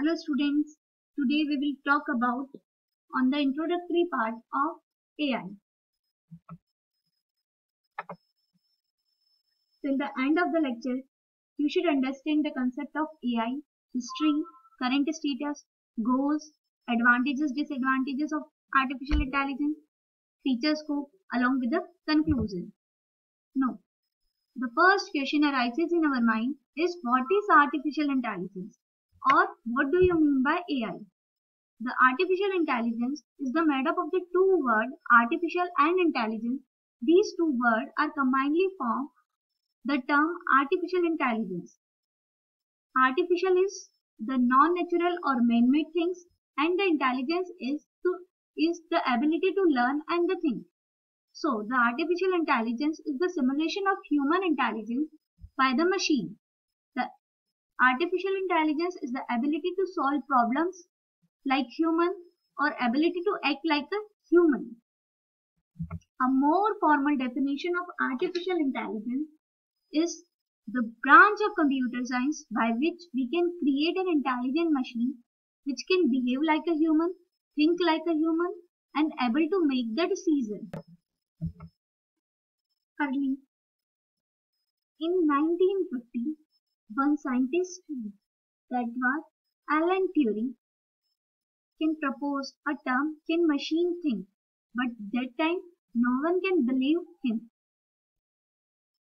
Hello students, today we will talk about on the introductory part of AI. Till the end of the lecture, you should understand the concept of AI, history, current status, goals, advantages, disadvantages of artificial intelligence, feature scope along with the conclusion. Now, the first question arises in our mind is what is artificial intelligence? Or what do you mean by AI? The artificial intelligence is the made up of the two words artificial and intelligence. These two words are combinedly form the term artificial intelligence. Artificial is the non-natural or man-made things and the intelligence is to is the ability to learn and the think. So the artificial intelligence is the simulation of human intelligence by the machine. Artificial intelligence is the ability to solve problems like human or ability to act like a human. A more formal definition of artificial intelligence is the branch of computer science by which we can create an intelligent machine which can behave like a human, think like a human and able to make the decision. Early in 1950, one scientist that was Alan Turing can propose a term can machine think but that time no one can believe him.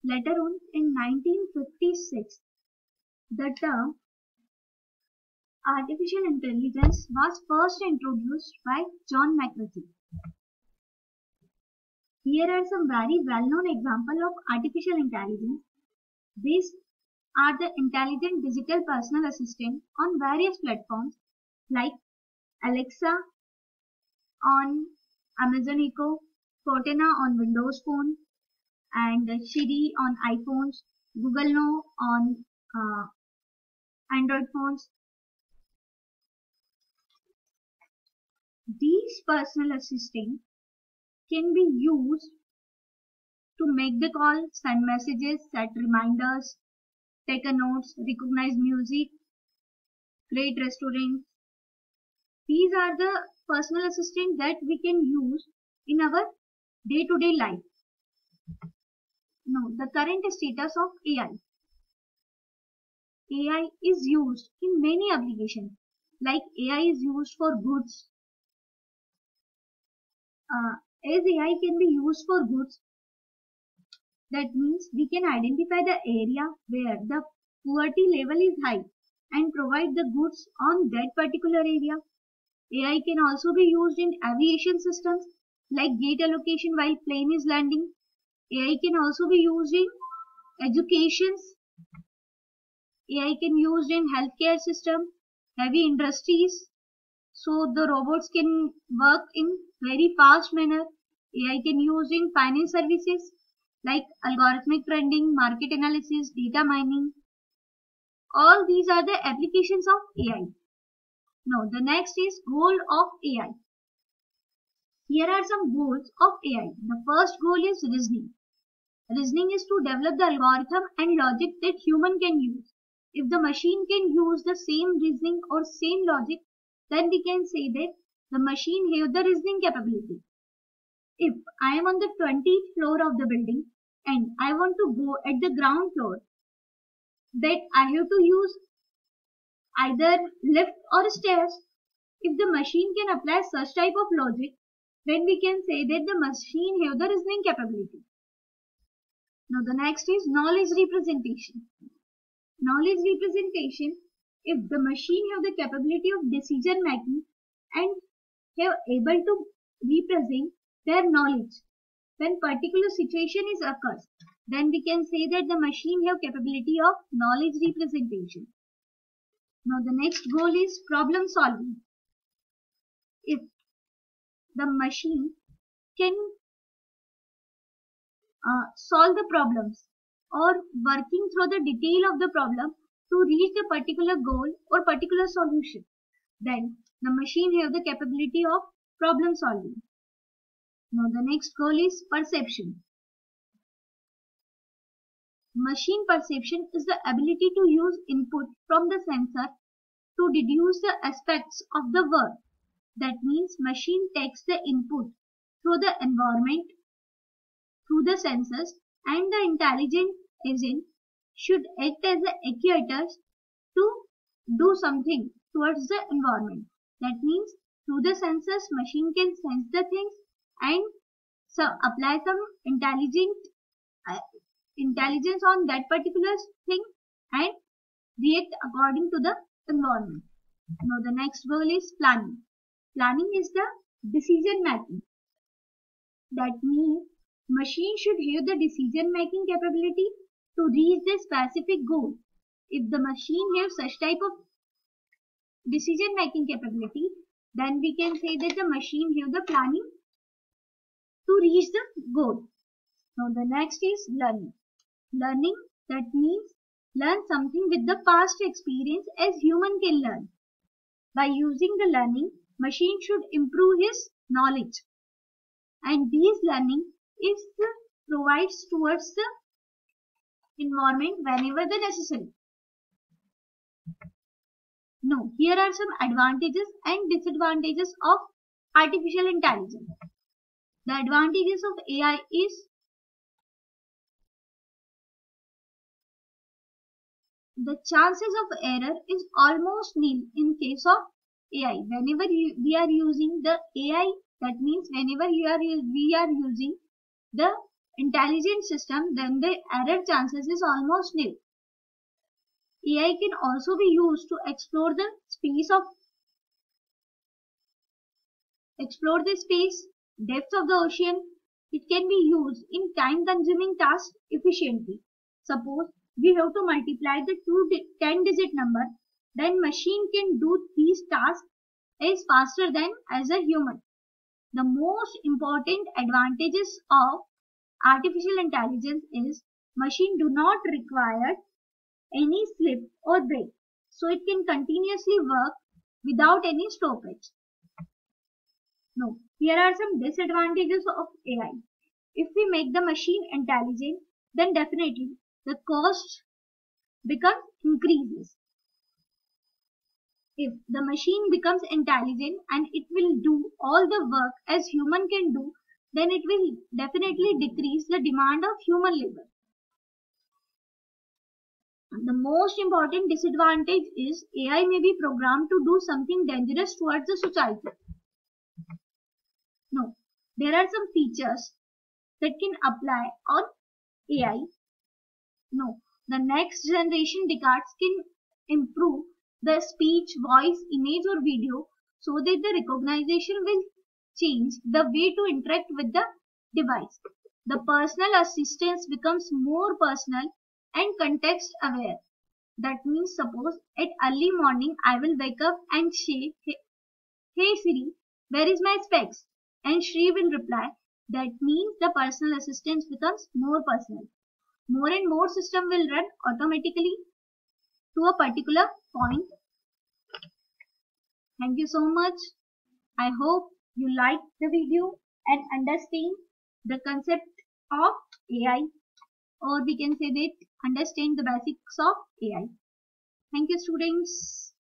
Later on in 1956 the term artificial intelligence was first introduced by John McCarthy. Here are some very well-known examples of artificial intelligence. These are the intelligent digital personal assistant on various platforms like Alexa on Amazon Echo, Cortana on Windows Phone, and Siri on iPhones, Google Now on uh, Android phones. These personal assistants can be used to make the call, send messages, set reminders, take a notes, recognize music, create restaurants. These are the personal assistants that we can use in our day-to-day -day life. Now, the current status of AI. AI is used in many applications like AI is used for goods. Uh, as AI can be used for goods, that means we can identify the area where the poverty level is high and provide the goods on that particular area. AI can also be used in aviation systems like gate allocation while plane is landing. AI can also be used in education. AI can be used in healthcare system, heavy industries. So the robots can work in very fast manner. AI can be used in finance services like algorithmic trading, market analysis, data mining. All these are the applications of AI. Now the next is goal of AI. Here are some goals of AI. The first goal is reasoning. Reasoning is to develop the algorithm and logic that human can use. If the machine can use the same reasoning or same logic, then we can say that the machine have the reasoning capability. If I am on the 20th floor of the building and I want to go at the ground floor, that I have to use either lift or stairs. If the machine can apply such type of logic, then we can say that the machine have the reasoning capability. Now the next is knowledge representation. Knowledge representation, if the machine have the capability of decision making and have able to represent their knowledge when particular situation is occurs, then we can say that the machine have capability of knowledge representation. Now the next goal is problem solving. If the machine can uh, solve the problems or working through the detail of the problem to reach the particular goal or particular solution, then the machine have the capability of problem solving. Now the next goal is perception. Machine perception is the ability to use input from the sensor to deduce the aspects of the world. That means machine takes the input through the environment, through the senses and the intelligent agent should act as the actuators to do something towards the environment. That means through the senses machine can sense the things and so apply some intelligent uh, intelligence on that particular thing and react according to the environment. Now the next goal is planning. Planning is the decision making. That means machine should have the decision making capability to reach the specific goal. If the machine have such type of decision making capability, then we can say that the machine have the planning to reach the goal. Now the next is learning. Learning that means learn something with the past experience as human can learn. By using the learning, machine should improve his knowledge. And these learning is provides towards the environment whenever the necessary. Now, here are some advantages and disadvantages of artificial intelligence. The advantages of AI is the chances of error is almost nil in case of AI. Whenever you, we are using the AI, that means whenever you are we are using the intelligent system, then the error chances is almost nil. AI can also be used to explore the space of explore the space depth of the ocean, it can be used in time-consuming tasks efficiently. Suppose we have to multiply the two 10-digit number, then machine can do these tasks as faster than as a human. The most important advantages of artificial intelligence is machine do not require any slip or break, so it can continuously work without any stoppage. No, here are some disadvantages of AI. If we make the machine intelligent, then definitely the cost becomes increases. If the machine becomes intelligent and it will do all the work as human can do, then it will definitely decrease the demand of human labor. The most important disadvantage is AI may be programmed to do something dangerous towards the society. No, there are some features that can apply on AI. No, the next generation Descartes can improve the speech, voice, image or video so that the recognition will change the way to interact with the device. The personal assistance becomes more personal and context aware. That means suppose at early morning I will wake up and say, hey Siri, where is my specs? And Siri will reply. That means the personal assistance becomes more personal. More and more system will run automatically to a particular point. Thank you so much. I hope you liked the video and understand the concept of AI or we can say that understand the basics of AI. Thank you students.